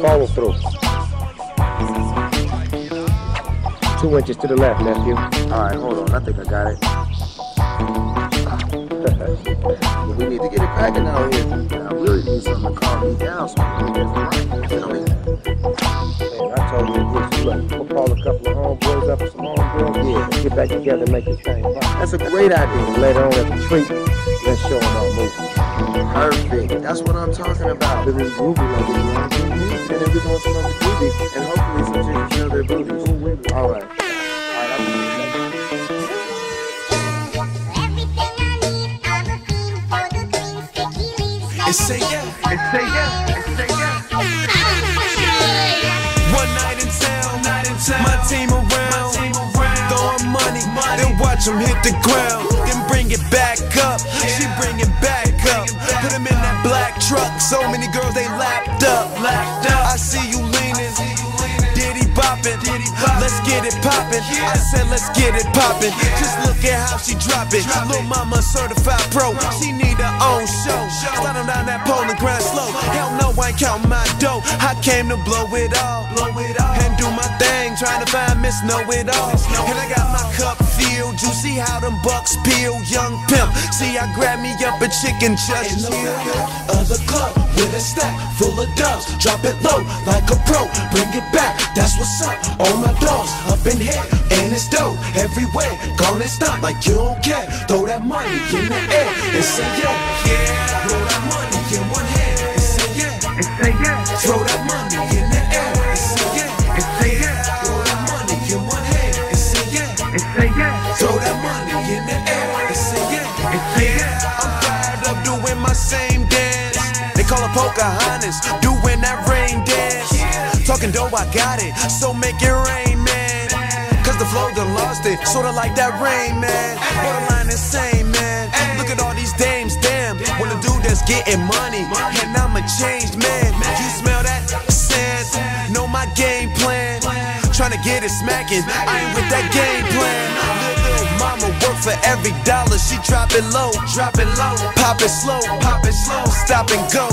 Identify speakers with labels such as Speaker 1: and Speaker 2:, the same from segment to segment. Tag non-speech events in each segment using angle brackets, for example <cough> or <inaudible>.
Speaker 1: Follow through. Two inches to the left, nephew.
Speaker 2: All right, hold on. I think I got it. <laughs> we need to get it packing out here. I really need something to calm me down so
Speaker 1: homegirls. Get back together and make this thing.
Speaker 2: That's a great idea.
Speaker 1: Later on at the treat, let's show them our movie.
Speaker 2: Perfect. That's what I'm talking about.
Speaker 1: Look at this movie like this, man.
Speaker 2: And then we're going to smoke a doobie and hopefully some chicks show their booties. All right. All right, I'm
Speaker 3: It's say yeah, it's say yeah, it's say yeah. One night in town, night in town, my team around, throwing money, then watch hit the ground, then bring it back up. She bring it back up, put them in that black truck. So many girls they lapped up. I see you leaning, diddy bopping, let's get it poppin'. I said let's get it poppin'. Just look at how she drop it. Lil' mama certified pro, she Hell no, I ain't counting my dough. I came to blow it all, blow it all, and do my thing. Trying to find Miss Know It All. And I got my cup filled. You see how them bucks peel, young pimp. See, I grab me up a chicken just chill. Other club with a stack full of dubs. Drop it low like a pro. Bring it back, that's what's up. All my dogs up in here, and it's dope everywhere. Gone and stop like you don't care. Throw that money in the air and say yeah, yeah. Throw that money in one hand and say yeah. Throw that money in the air and say yeah, and say yeah. Throw that money in one hand and say yeah, and say yeah. Throw that money in the air and say yeah, and say yeah. I'm tired of doing my same dance. They call it Pocahontas, doing that rain dance. Talking dough, I got it, so make it rain, man. Cause the flow done lost it, sorta like that rain, man. Borderline insane, man. Look at all these dames, damn. Wanna do that's getting money, a changed man. You smell that? Sand, know my game plan. Tryna get it smacking, I ain't with that game plan. Mama work for every dollar, she drop it low, drop it low, pop it slow, pop it slow, stop and go.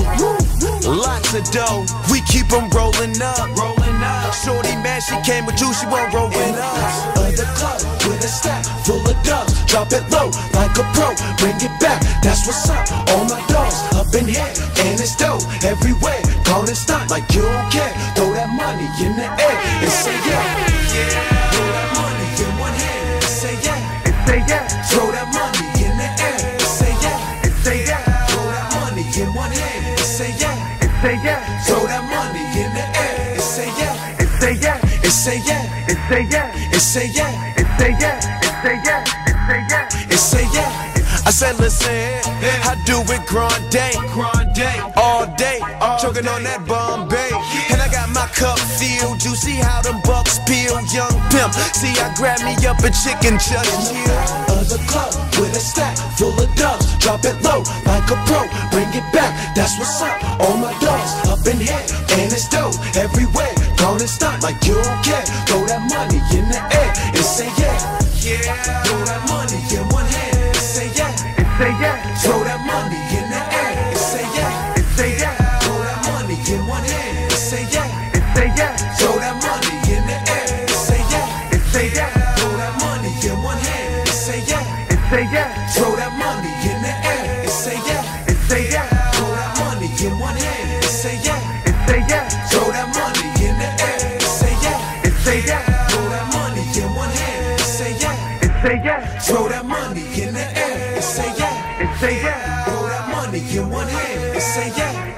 Speaker 3: Lots of dough, we keep them rolling up, up. Shorty man, she came with you, she won't roll with us. Other club with a stack full of dubs, drop it low like a pro, bring it back, that's what's up. All my dogs up in here, and stop like you don't care. Throw that money in the air and say yeah, yeah. Throw that money in one hand and say yeah, and say yeah. Throw that money in the air and say yeah, and say yeah. Throw that money in one hand and say yeah, and say yeah. Throw that money in the air and say yeah, and say yeah, and say yeah, and say yeah, and say yeah, and say yeah, and say yeah, and say yeah, and say yeah. I said, listen, I do it grand day, grand day, all day, choking on that Bombay. And I got my cup filled. You see how them bucks peel, young pimp. See, I grab me up a chicken just chill. Other club with a stack full of dubs. Drop it low like a pro, bring it back. That's what's up. All my dogs up in here, and it's dope everywhere. Gone and stop like you don't care. Throw that money in the air and say yeah, yeah. Throw that money in one hand and say yeah, and say yeah. Throw that Throw that money in the air and say yeah, and say yeah. Throw that money in one hand and say yeah, and say yeah. Throw that money in the air and say yeah, and say yeah. Throw that money in one hand and say yeah, and say yeah. Throw that money in the air and say yeah, and say yeah. Throw that money in one hand and say yeah, and say yeah. Throw that money in the air and say yeah, and say yeah. Throw that money in one hand and say yeah.